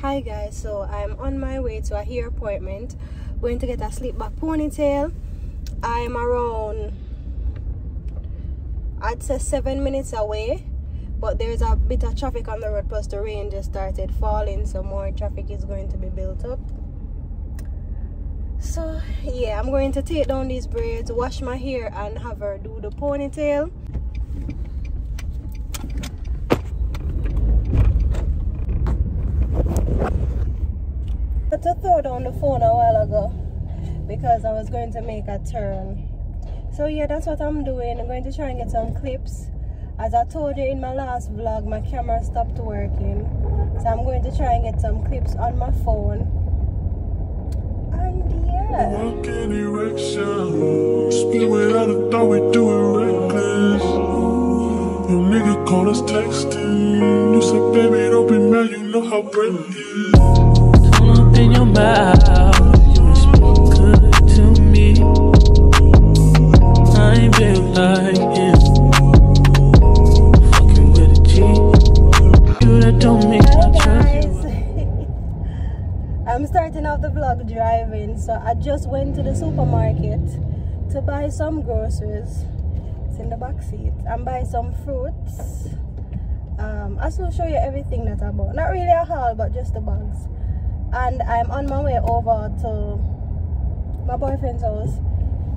hi guys. So i'm on my way to a hair appointment. Going to get a sleep back ponytail. I'm around i'd say seven minutes away but there's a bit of traffic on the road plus the rain just started falling so more traffic is going to be built up. So yeah i'm going to take down these braids wash my hair and have her do the ponytail but to throw down the phone a while ago because i was going to make a turn. So yeah that's what i'm doing. I'm going to try and get some clips. As i told you in my last vlog my camera stopped working. So i'm going to try and get some clips on my phone. And yeah. Speed without a thought, we do it reckless. Your nigga call us texting. You said, baby, don't be mad, you know how bread is. Don't open your mouth. You speak good to me. I ain't built like him. Fucking with a G. You that don't mean I Hi trust you. guys i'm starting off the vlog driving so i just went to the supermarket to buy some groceries in the back seat and buy some fruits. Um i will show you everything that i bought. Not really a haul but just the bags. And i'm on my way over to my boyfriend's house.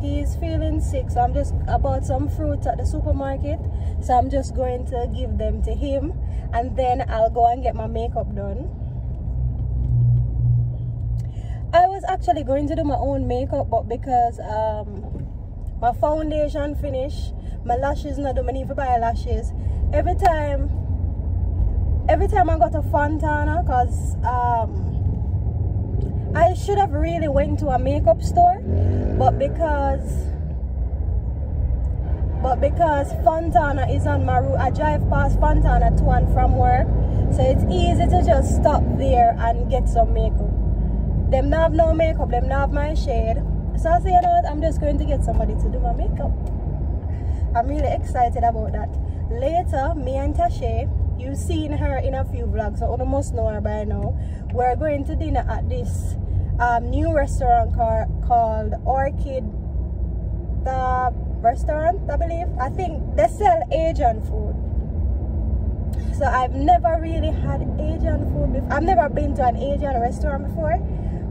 He's feeling sick so i'm just I bought some fruits at the supermarket. So i'm just going to give them to him and then i'll go and get my makeup done. I was actually going to do my own makeup but because um my foundation finished my lashes not I need to buy lashes every time every time i got a fontana because um I should have really went to a makeup store, but because but because Fontana is on my route, I drive past Fontana to and from work, so it's easy to just stop there and get some makeup. Them not have no makeup, them not have my shade. So I say, you know what, I'm just going to get somebody to do my makeup. I'm really excited about that. Later, me and Tashay, you've seen her in a few vlogs, so you must know her by now. We're going to dinner at this um, new restaurant car, called Orchid Thai restaurant, I believe. I think they sell Asian food. So I've never really had Asian food before. I've never been to an Asian restaurant before.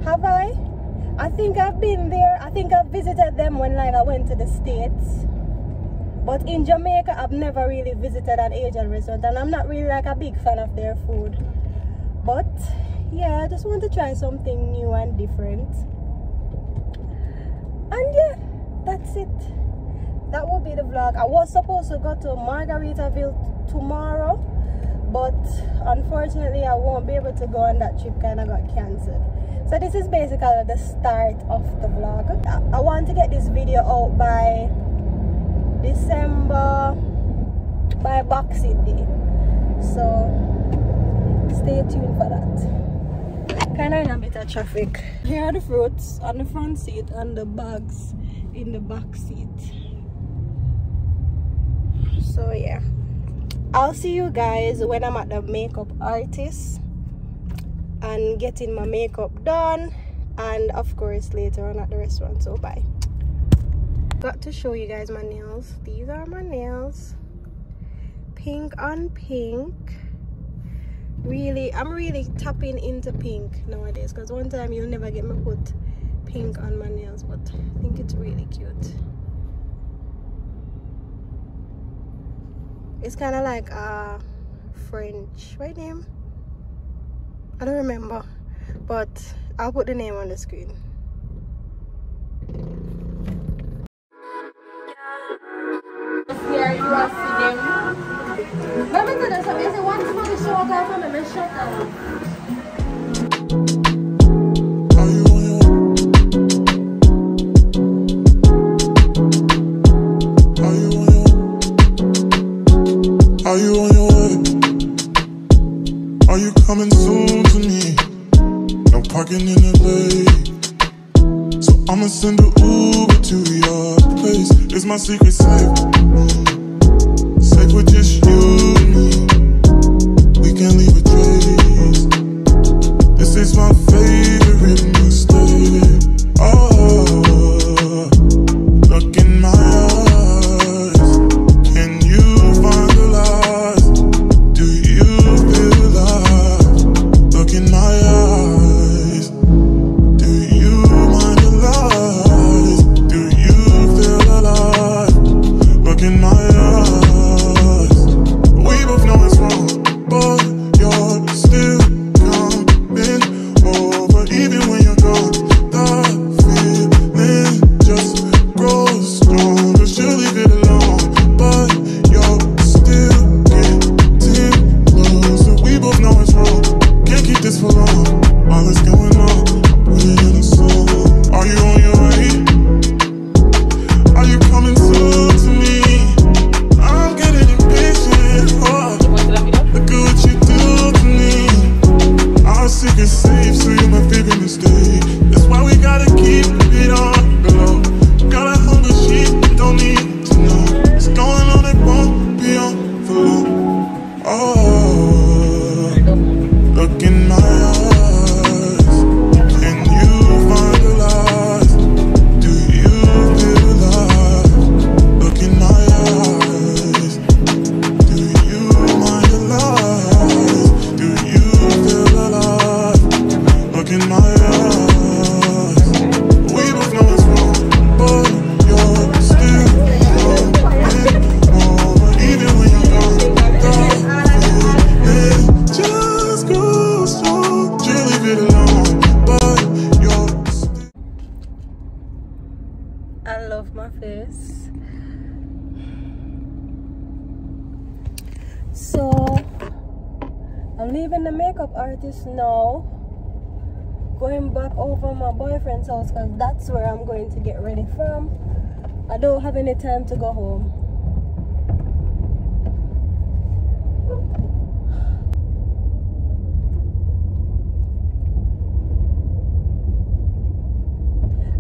Have I? I think I've been there. I think I've visited them when like I went to the States. But in Jamaica, I've never really visited an Asian restaurant and I'm not really like a big fan of their food. But yeah, I just want to try something new and different. And yeah, that's it. That will be the vlog. I was supposed to go to Margaritaville tomorrow, but unfortunately I won't be able to go on that trip kind of got cancelled. So this is basically the start of the vlog. I, I want to get this video out by December by Boxing Day. So stay tuned for that. Kind of in a bit of traffic. Here are the fruits on the front seat and the bags in the back seat. So yeah. I'll see you guys when I'm at the makeup artist and getting my makeup done and of course later on at the restaurant so bye got to show you guys my nails. These are my nails. Pink on pink. Really i'm really tapping into pink nowadays because one time you'll never get me put pink on my nails but i think it's really cute. It's kind of like a french. Right name? I don't remember but i'll put the name on the screen Are you on your way? Are you coming soon to me? No parking in LA. So I'ma send a Uber to your place. Is my secret safe? Safe just That's why we gotta keep it on the low. Gotta hold the sheet, don't need face. So I'm leaving the makeup artist now. Going back over my boyfriend's house because that's where I'm going to get ready from. I don't have any time to go home.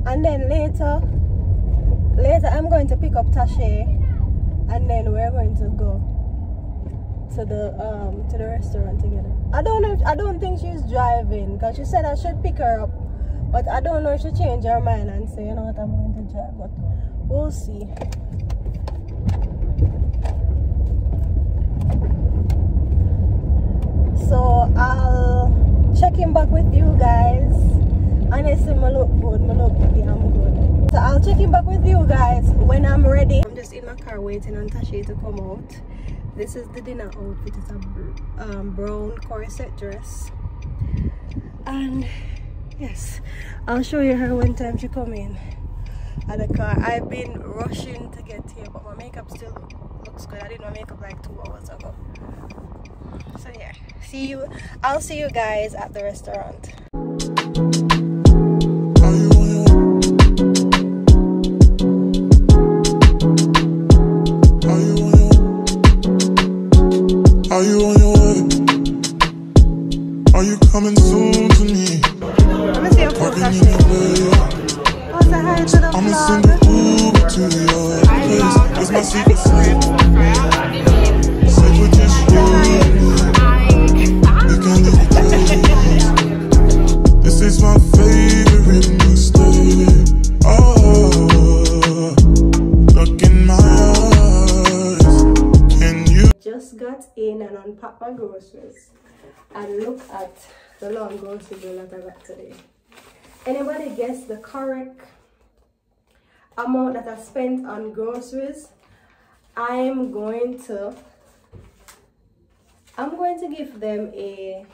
And then later, later I'm going to pick up Tashe and then we're going to go to the um to the restaurant together. I don't know if I don't think she's driving because she said I should pick her up. But I don't know if she changed her mind and say, you know what, I'm going to drive. But we'll see. So I'll check in back with you guys. Honestly, my look good, my look damn good. So I'll check in back with you guys when I'm ready. I'm just in my car waiting on Tashi to come out. This is the dinner outfit. It's a um, brown corset dress. And yes, I'll show you her when time she come in at the car. I've been rushing to get here, but my makeup still looks good. I did my makeup like two hours ago. So yeah, see you. I'll see you guys at the restaurant. You coming soon to me? Let me see your in Tashi. the way. Oh, say hi to the I'ma send an vlog. Uber to your place. It's my secret and unpacked my groceries and look at the long grocery bill that I got today. Anybody guess the correct amount that I spent on groceries? I'm going to I'm going to give them a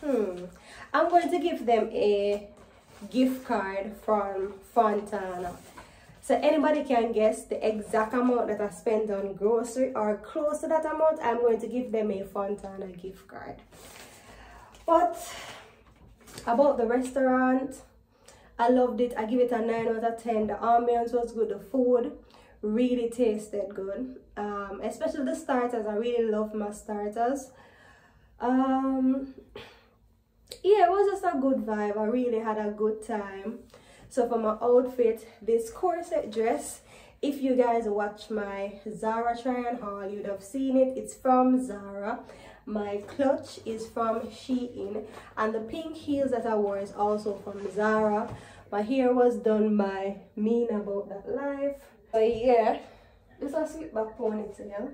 hmm I'm going to give them a gift card from Fontana. So anybody can guess the exact amount that I spent on grocery or close to that amount, I'm going to give them a Fontana gift card. But about the restaurant, I loved it. I give it a 9 out of 10. The ambience was good. The food really tasted good. Um, especially the starters. I really love my starters. Um, yeah, it was just a good vibe. I really had a good time. So for my outfit, this corset dress, if you guys watch my Zara try on haul, you'd have seen it. It's from Zara. My clutch is from Shein. And the pink heels that I wore is also from Zara. My hair was done by Mean About That Life. So yeah, this is sweet back ponytail.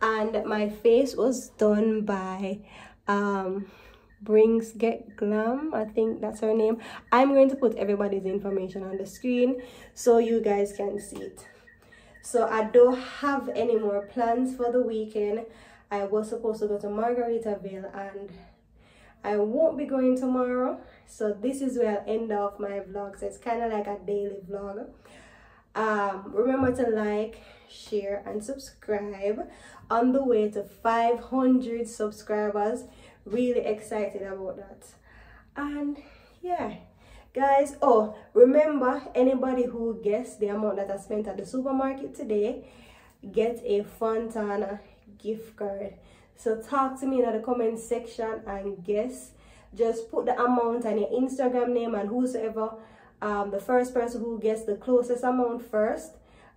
And my face was done by um brings get glam i think that's her name. I'm going to put everybody's information on the screen so you guys can see it. So i don't have any more plans for the weekend. I was supposed to go to margaritaville and i won't be going tomorrow. So this is where i'll end off my vlog. So it's kind of like a daily vlog. Um remember to like share and subscribe. On the way to 500 subscribers really excited about that. And yeah. Guys oh remember anybody who guessed the amount that i spent at the supermarket today get a fontana gift card. So talk to me in the comment section and guess. Just put the amount and your instagram name and whosoever um, the first person who gets the closest amount first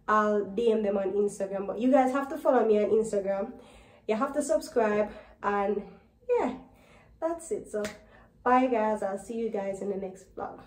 i'll dm them on instagram. But you guys have to follow me on instagram. You have to subscribe and yeah, that's it. So bye guys. I'll see you guys in the next vlog.